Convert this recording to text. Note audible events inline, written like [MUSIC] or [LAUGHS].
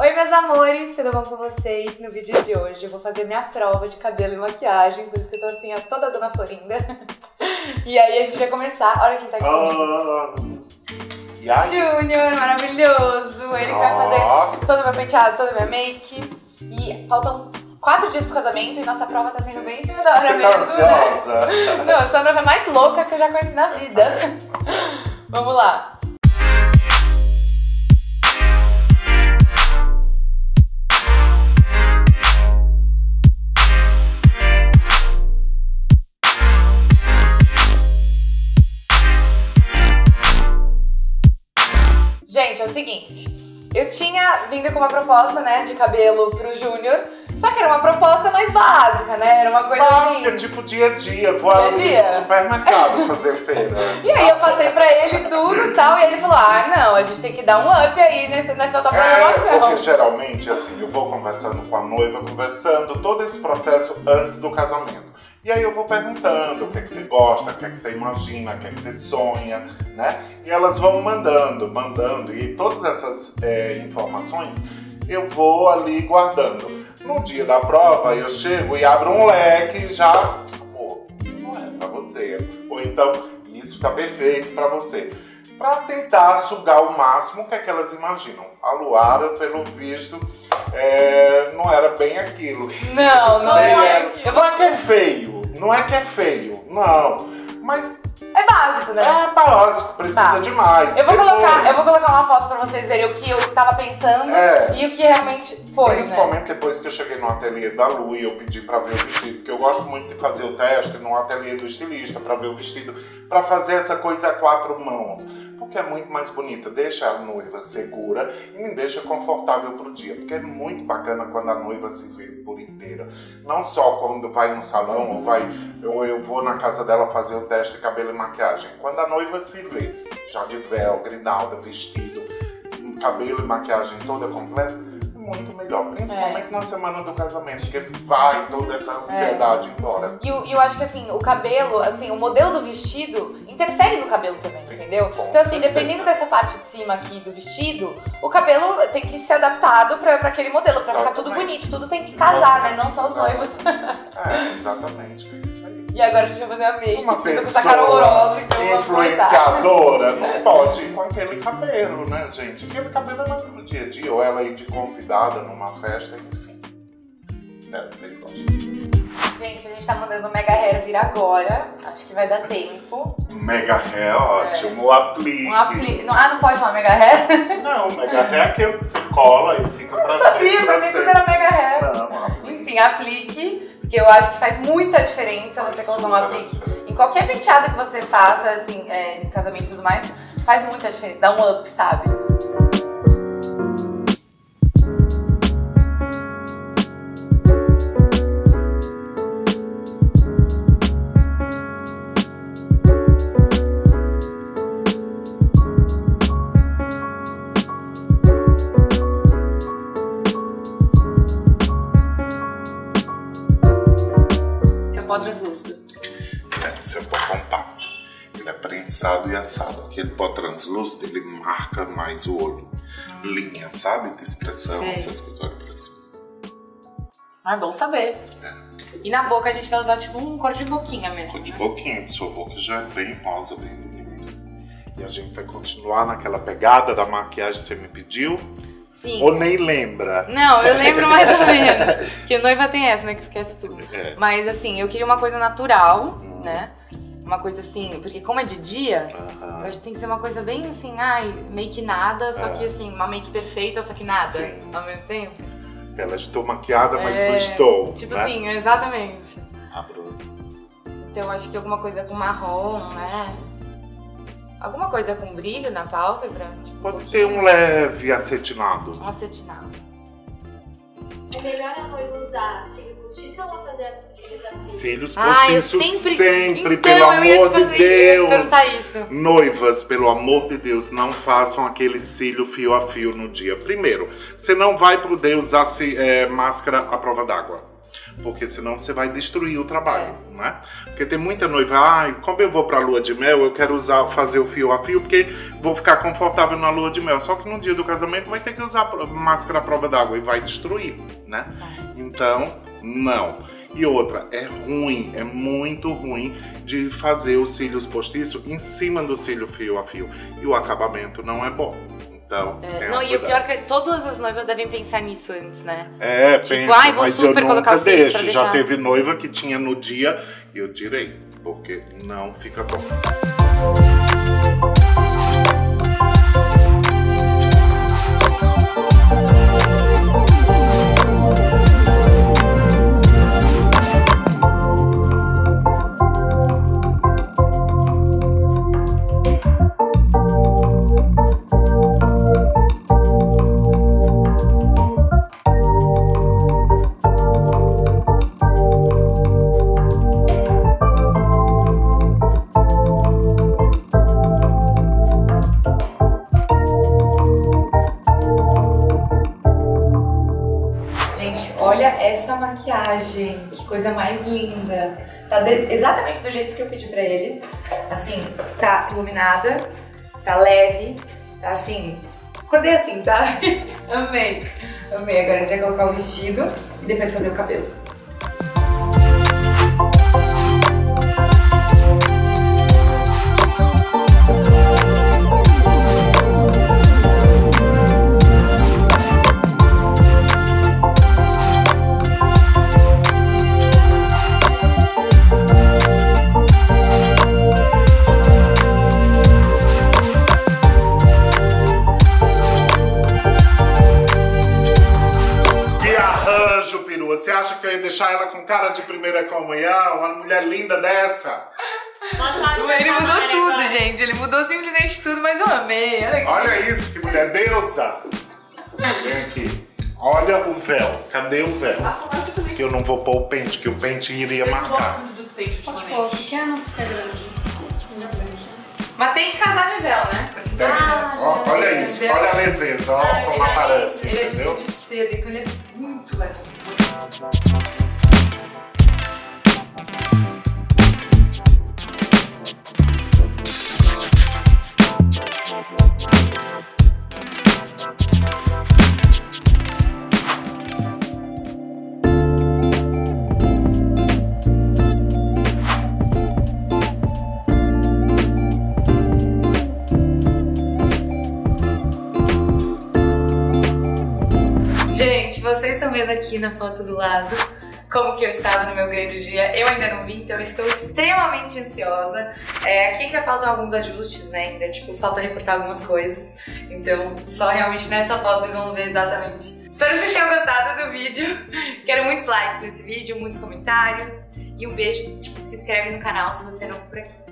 Oi, meus amores, tudo bom com vocês? No vídeo de hoje eu vou fazer minha prova de cabelo e maquiagem, por isso que eu tô assim, ó, toda dona Florinda. [LAUGHS] E aí a gente vai começar. Olha quem tá aqui. Ah, e aí? Júnior, maravilhoso! Ele que vai fazer todo o meu penteado, toda a minha make. E faltam quatro dias pro casamento e nossa prova tá sendo bem em cima da hora Você mesmo, tá né? ansiosa? Não, eu sou a noiva mais louca que eu já conheci na vida. [LAUGHS] Vamos lá. O seguinte. Eu tinha vindo com uma proposta, né, de cabelo pro Júnior, só que era uma proposta mais básica, né? Era uma coisa Básica, assim. tipo dia a dia, vou Dia ali dia. no supermercado fazer feira. [LAUGHS] E aí eu passei pra ele tudo e tal, e ele falou: ah, não, a gente tem que dar um up aí nesse, nessa tua É, programação. porque geralmente, assim, eu vou conversando com a noiva, conversando todo esse processo antes do casamento. E aí eu vou perguntando o que é que você gosta, o que é que você imagina, o que é que você sonha, né? E elas vão mandando, mandando, e todas essas é, informações eu vou ali guardando. No dia da prova, eu chego e abro um leque e já. Pô, isso não é pra você. Ou então, isso tá perfeito pra você. Pra tentar sugar o máximo o que é que elas imaginam. A Luara, pelo visto, é, não era bem aquilo. Não, não. Eu Não vou... é que é feio, não é que é feio, não. Mas É básico, né? é básico, precisa Tá. demais. Eu vou, Depois, colocar, eu vou colocar uma foto pra vocês verem o que eu tava pensando É. e o que realmente foi, né? Principalmente depois que eu cheguei no ateliê da Lu e eu pedi pra ver o vestido, porque eu gosto muito de fazer o teste no ateliê do estilista pra ver o vestido, pra fazer essa coisa a quatro mãos. Porque é muito mais bonita, deixa a noiva segura e me deixa confortável pro dia. Porque é muito bacana quando a noiva se vê por inteira. Não só quando vai no salão ou vai, ou eu vou na casa dela fazer o teste de cabelo e maquiagem. Quando a noiva se vê, já de véu, grinalda, vestido, cabelo e maquiagem toda completa, é muito melhor. Principalmente na semana do casamento, porque vai toda essa ansiedade embora. E eu, eu acho que assim, o cabelo, assim, o modelo do vestido interfere no cabelo também, Sim, entendeu? Então, assim, certeza. dependendo dessa parte de cima aqui do vestido, o cabelo tem que ser adaptado pra, pra aquele modelo, pra ficar tudo bonito, tudo tem que casar, né? Não só os noivos. É, exatamente. É isso aí. E agora a gente vai fazer a make. Uma com essa cara pessoa horrorosa, então influenciadora não pode ir com aquele cabelo, né, gente? Aquele cabelo é mais pro dia a dia, ou ela ir de convidada numa festa, enfim. Espero que vocês gostem. Gente, a gente tá mandando o Mega Hair vir agora. Acho que vai dar tempo. Mega Hair, ótimo. O aplique. Um apli... não- Ah, não pode falar Mega Hair? Não, o Mega Hair é aquele que você cola e fica pra Não sabia, pra mim sempre. era Mega Hair. Não, aplique. Enfim, aplique, que eu acho que faz muita diferença você colocar um aplique. Em qualquer penteado que você faça, assim, é, em casamento e tudo mais, faz muita diferença, dá um up, sabe? Pó translúcido. É, esse é o pó compacto. Ele é prensado e assado. Aquele pó translúcido, ele marca mais o olho. Linha, sabe? De expressão, Sei. essas coisas. Olha pra cima. Ah, é bom saber. E na boca a gente vai usar tipo um cor de boquinha mesmo. Cor de né? boquinha, sua boca já é bem rosa, bem bonita. E a gente vai continuar naquela pegada da maquiagem que você me pediu? Sim. Ou nem lembra? Não, eu lembro mais ou [LAUGHS] menos. Que noiva tem essa, né? Que esquece tudo. É. Mas assim, eu queria uma coisa natural, Hum. né? Uma coisa assim, porque como é de dia, eu Aham. acho que tem que ser uma coisa bem assim, ai, make nada, só É. que assim, uma make perfeita, só que nada Sim. ao mesmo tempo. Ela estou maquiada, mas É, não estou. Tipo né? assim, exatamente. Abro. Então eu acho que alguma coisa com marrom, né? Alguma coisa com brilho na pálpebra, tipo, Pode ter um leve acetinado. um acetinado. É melhor a noiva usar cílio postiço ou ela fazer a Cílios Ah, eu postiços sempre. sempre, então, pelo eu ia te amor fazer de isso, eu ia te Deus. perguntar isso. Noivas, pelo amor de Deus, não façam aquele cílio fio a fio no dia. Primeiro, você não vai poder usar é, máscara à prova d'água. Porque senão você vai destruir o trabalho, né? Porque tem muita noiva, ai, como eu vou pra lua de mel, eu quero usar, fazer o fio a fio, porque vou ficar confortável na lua de mel. Só que no dia do casamento vai ter que usar máscara à prova d'água e vai destruir, né? Então, não. E outra, é ruim, é muito ruim de fazer os cílios postiços em cima do cílio fio a fio. E o acabamento não é bom. Então, é, não, e o pior é que todas as noivas devem pensar nisso antes, né? É, tipo, pensa, ai, vou mas super eu nunca deixo. Já teve noiva que tinha no dia e eu tirei, porque não fica bom. Maquiagem, que coisa mais linda. Tá de, exatamente do jeito que eu pedi pra ele. Assim, tá iluminada, tá leve, tá assim. Acordei assim, sabe? [LAUGHS] Amei. Amei. Agora a gente vai colocar o vestido e depois fazer o cabelo. Ela com cara de primeira comunhão? Uma mulher linda dessa? Ele mudou tudo, gente. Ele mudou simplesmente tudo, mas eu amei. Olha, Olha isso, que mulher deusa. Vem aqui. Olha o véu. Cadê o véu? Que eu não vou pôr o pente, que o pente iria eu marcar. Gosto do pente Pode pôr, pequeno não fica grande. Mas tem que casar de véu, né? Ah, ó, olha isso, olha a leveza, ó, como aparece, ele entendeu? Ele é de cedo, então ele é muito leve. Estão vendo aqui na foto do lado como que eu estava no meu grande dia. Eu ainda não vi, então estou extremamente ansiosa. É, aqui ainda faltam alguns ajustes, né? Ainda, tipo, falta recortar algumas coisas. Então, só realmente nessa foto vocês vão ver exatamente. Espero que vocês tenham gostado do vídeo. [LAUGHS] Quero muitos likes nesse vídeo, muitos comentários. E um beijo. Se inscreve no canal se você não for por aqui.